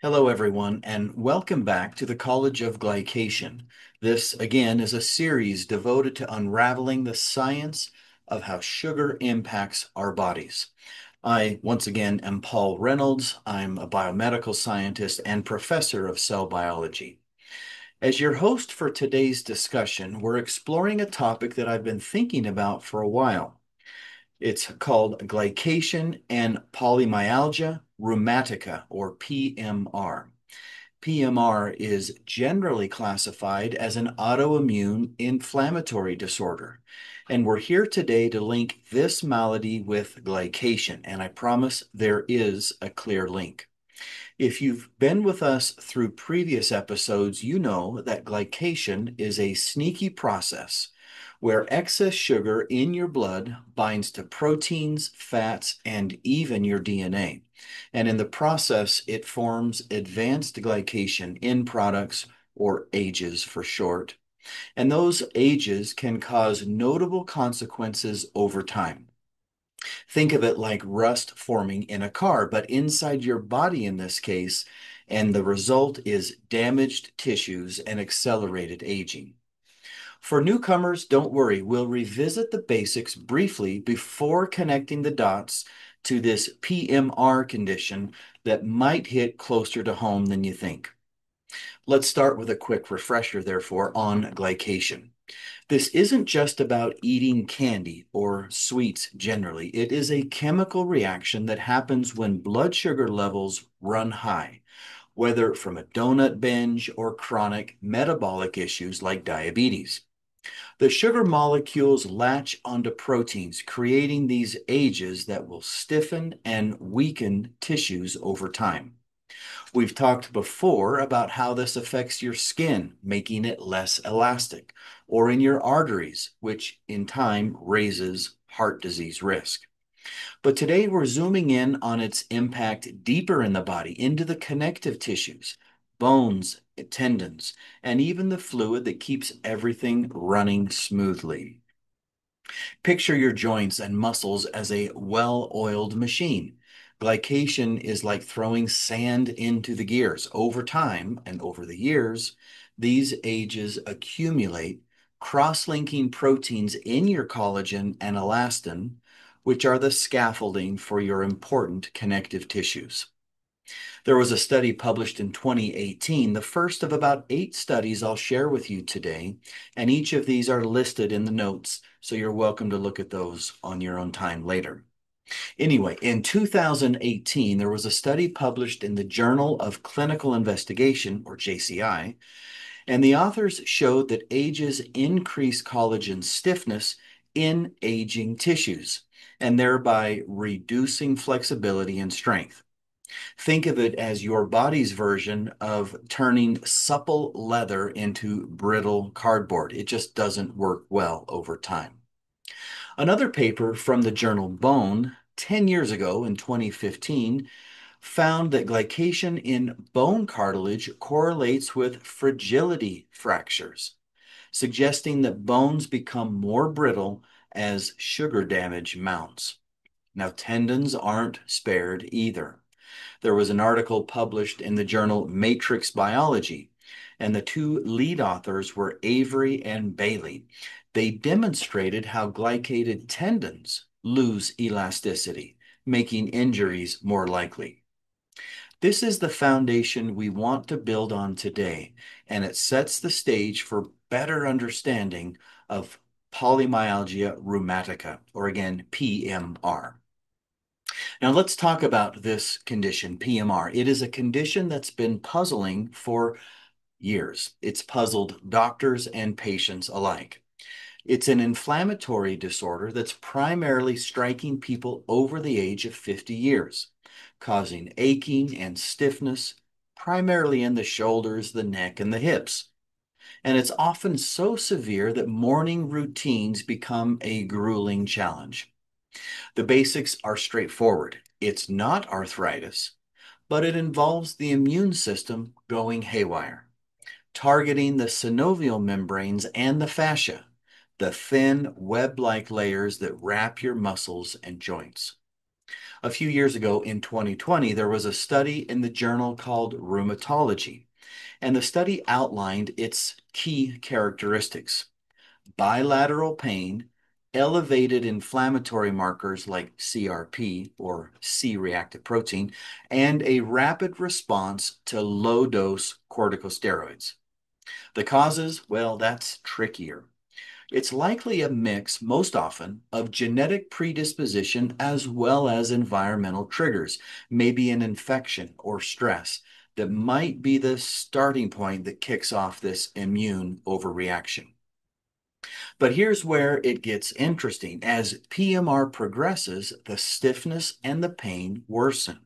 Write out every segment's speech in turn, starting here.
Hello, everyone, and welcome back to the College of Glycation. This, again, is a series devoted to unraveling the science of how sugar impacts our bodies. I, once again, am Paul Reynolds. I'm a biomedical scientist and professor of cell biology. As your host for today's discussion, we're exploring a topic that I've been thinking about for a while. It's called glycation and polymyalgia rheumatica, or PMR. PMR is generally classified as an autoimmune inflammatory disorder. And we're here today to link this malady with glycation, and I promise there is a clear link. If you've been with us through previous episodes, you know that glycation is a sneaky process where excess sugar in your blood binds to proteins, fats, and even your DNA. And in the process, it forms advanced glycation end products, or AGEs for short. And those AGEs can cause notable consequences over time. Think of it like rust forming in a car, but inside your body in this case, and the result is damaged tissues and accelerated aging. For newcomers, don't worry, we'll revisit the basics briefly before connecting the dots to this PMR condition that might hit closer to home than you think. Let's start with a quick refresher, therefore, on glycation. This isn't just about eating candy or sweets generally. It is a chemical reaction that happens when blood sugar levels run high, whether from a donut binge or chronic metabolic issues like diabetes. The sugar molecules latch onto proteins, creating these AGEs that will stiffen and weaken tissues over time. We've talked before about how this affects your skin, making it less elastic, or in your arteries, which in time raises heart disease risk. But today we're zooming in on its impact deeper in the body, into the connective tissues, bones, tendons, and even the fluid that keeps everything running smoothly. Picture your joints and muscles as a well oiled machine. Glycation is like throwing sand into the gears. Over time and over the years, these AGEs accumulate, cross linking proteins in your collagen and elastin, which are the scaffolding for your important connective tissues. There was a study published in 2018, the first of about eight studies I'll share with you today, and each of these are listed in the notes, so you're welcome to look at those on your own time later. Anyway, in 2018, there was a study published in the Journal of Clinical Investigation, or JCI, and the authors showed that AGEs increase collagen stiffness in aging tissues and thereby reducing flexibility and strength. Think of it as your body's version of turning supple leather into brittle cardboard. It just doesn't work well over time. Another paper from the journal Bone 10 years ago in 2015 found that glycation in bone cartilage correlates with fragility fractures, suggesting that bones become more brittle as sugar damage mounts. Now, tendons aren't spared either. There was an article published in the journal Matrix Biology, and the two lead authors were Avery and Bailey. They demonstrated how glycated tendons lose elasticity, making injuries more likely. This is the foundation we want to build on today, and it sets the stage for better understanding of polymyalgia rheumatica, or again, PMR. Now let's talk about this condition, PMR. It is a condition that's been puzzling for years. It's puzzled doctors and patients alike. It's an inflammatory disorder that's primarily striking people over the age of 50 years, causing aching and stiffness, primarily in the shoulders, the neck, and the hips. And it's often so severe that morning routines become a grueling challenge. The basics are straightforward. It's not arthritis, but it involves the immune system going haywire, targeting the synovial membranes and the fascia, the thin web like layers that wrap your muscles and joints. A few years ago in 2020, there was a study in the journal called Rheumatology, and the study outlined its key characteristics bilateral pain, elevated inflammatory markers like CRP or C reactive protein, and a rapid response to low dose corticosteroids. The causes, well, that's trickier. It's likely a mix, most often, of genetic predisposition as well as environmental triggers, maybe an infection or stress that might be the starting point that kicks off this immune overreaction. But here's where it gets interesting. As PMR progresses, the stiffness and the pain worsen.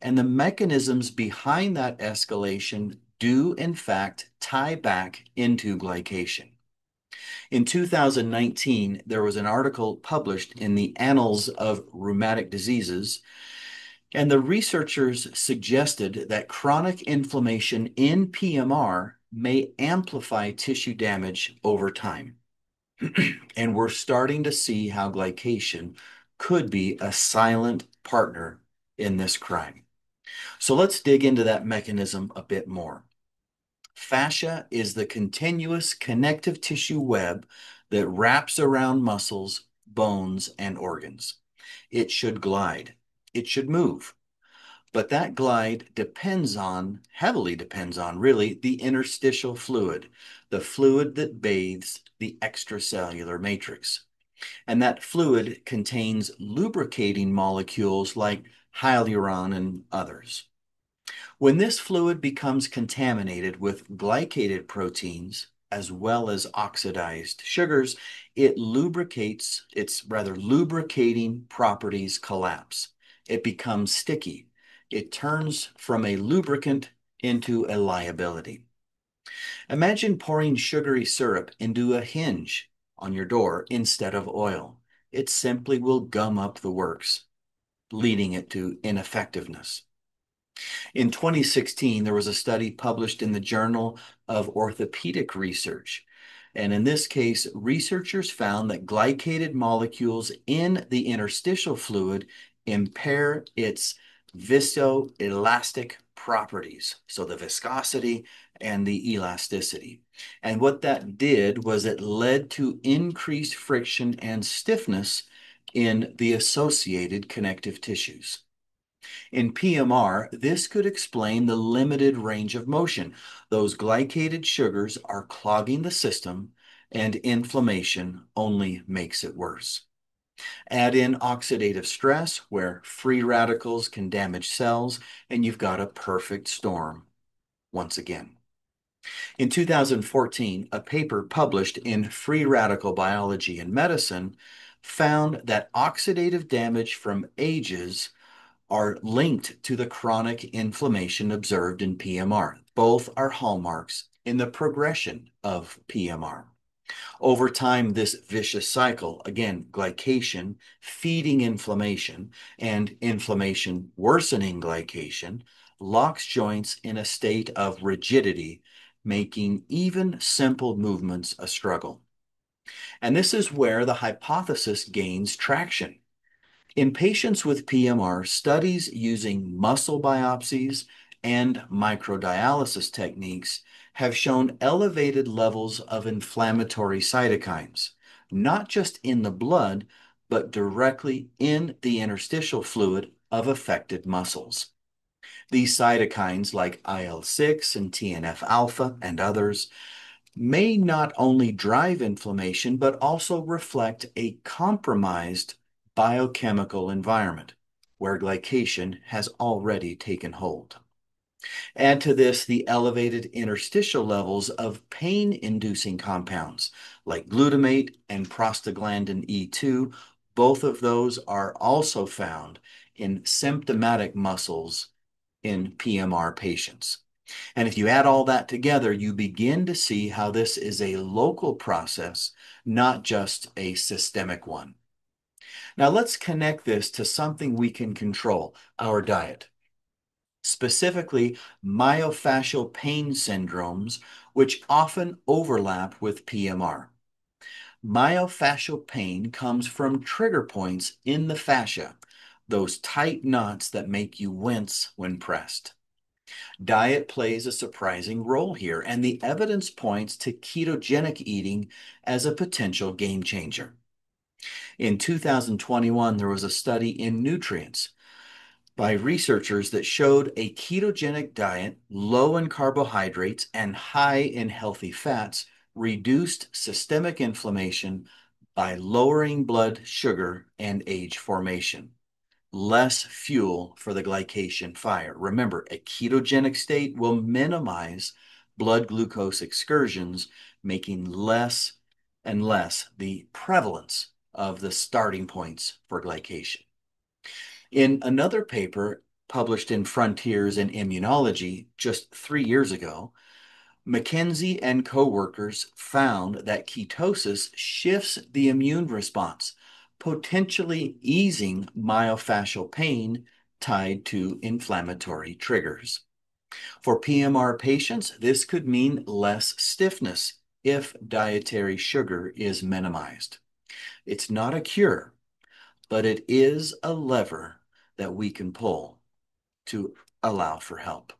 And the mechanisms behind that escalation do, in fact, tie back into glycation. In 2019, there was an article published in the Annals of Rheumatic Diseases, and the researchers suggested that chronic inflammation in PMR may amplify tissue damage over time. and we're starting to see how glycation could be a silent partner in this crime. So let's dig into that mechanism a bit more. Fascia is the continuous connective tissue web that wraps around muscles, bones, and organs. It should glide. It should move. But that glide depends on, heavily depends on, really, the interstitial fluid, the fluid that bathes the extracellular matrix. And that fluid contains lubricating molecules like hyaluron and others. When this fluid becomes contaminated with glycated proteins, as well as oxidized sugars, it lubricates, its rather lubricating properties collapse. It becomes sticky. It turns from a lubricant into a liability. Imagine pouring sugary syrup into a hinge on your door instead of oil. It simply will gum up the works, leading it to ineffectiveness. In 2016, there was a study published in the Journal of Orthopedic Research. And in this case, researchers found that glycated molecules in the interstitial fluid impair its viscoelastic properties, so the viscosity and the elasticity. And what that did was it led to increased friction and stiffness in the associated connective tissues. In PMR, this could explain the limited range of motion. Those glycated sugars are clogging the system, and inflammation only makes it worse. Add in oxidative stress, where free radicals can damage cells, and you've got a perfect storm once again. In 2014, a paper published in Free Radical Biology and Medicine found that oxidative damage from AGEs are linked to the chronic inflammation observed in PMR. Both are hallmarks in the progression of PMR. Over time, this vicious cycle, again, glycation feeding inflammation and inflammation worsening glycation, locks joints in a state of rigidity, making even simple movements a struggle. And this is where the hypothesis gains traction. In patients with PMR, studies using muscle biopsies and microdialysis techniques have shown elevated levels of inflammatory cytokines, not just in the blood, but directly in the interstitial fluid of affected muscles. These cytokines, like IL 6 and TNF alpha and others, may not only drive inflammation, but also reflect a compromised biochemical environment where glycation has already taken hold. Add to this the elevated interstitial levels of pain inducing compounds like glutamate and prostaglandin E2. Both of those are also found in symptomatic muscles in PMR patients. And if you add all that together, you begin to see how this is a local process, not just a systemic one. Now let's connect this to something we can control, our diet. Specifically, myofascial pain syndromes, which often overlap with PMR. Myofascial pain comes from trigger points in the fascia, those tight knots that make you wince when pressed. Diet plays a surprising role here, and the evidence points to ketogenic eating as a potential game changer. In 2021, there was a study in Nutrients by researchers that showed a ketogenic diet low in carbohydrates and high in healthy fats reduced systemic inflammation by lowering blood sugar and AGE formation. Less fuel for the glycation fire. Remember, a ketogenic state will minimize blood glucose excursions, making less and less the prevalence of the starting points for glycation. In another paper published in Frontiers in Immunology just three years ago, McKenzie and coworkers found that ketosis shifts the immune response, potentially easing myofascial pain tied to inflammatory triggers. For PMR patients, this could mean less stiffness if dietary sugar is minimized. It's not a cure, but it is a lever that we can pull to allow for help.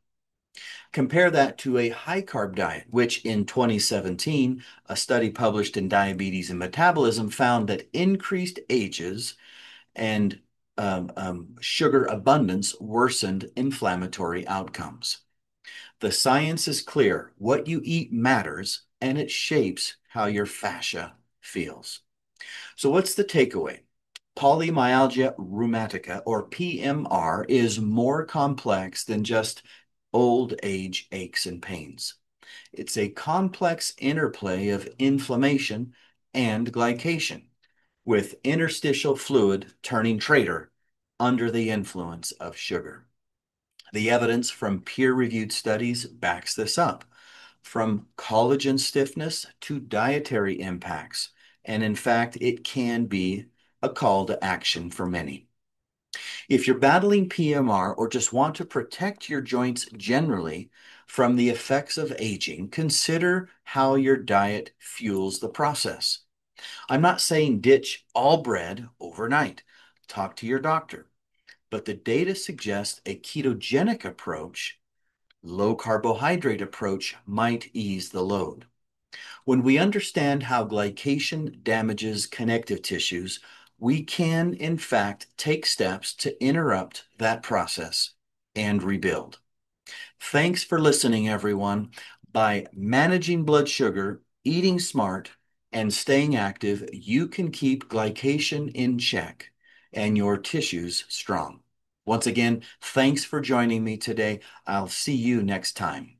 Compare that to a high carb diet, which in 2017, a study published in Diabetes and Metabolism found that increased AGEs and um, um, sugar abundance worsened inflammatory outcomes. The science is clear. What you eat matters, and it shapes how your fascia feels. So, what's the takeaway? Polymyalgia rheumatica, or PMR, is more complex than just old age aches and pains. It's a complex interplay of inflammation and glycation, with interstitial fluid turning traitor under the influence of sugar. The evidence from peer reviewed studies backs this up, from collagen stiffness to dietary impacts. And in fact, it can be a call to action for many. If you're battling PMR or just want to protect your joints generally from the effects of aging, consider how your diet fuels the process. I'm not saying ditch all bread overnight. Talk to your doctor. But the data suggests a ketogenic approach, low carbohydrate approach, might ease the load. When we understand how glycation damages connective tissues, we can, in fact, take steps to interrupt that process and rebuild. Thanks for listening, everyone. By managing blood sugar, eating smart, and staying active, you can keep glycation in check and your tissues strong. Once again, thanks for joining me today. I'll see you next time.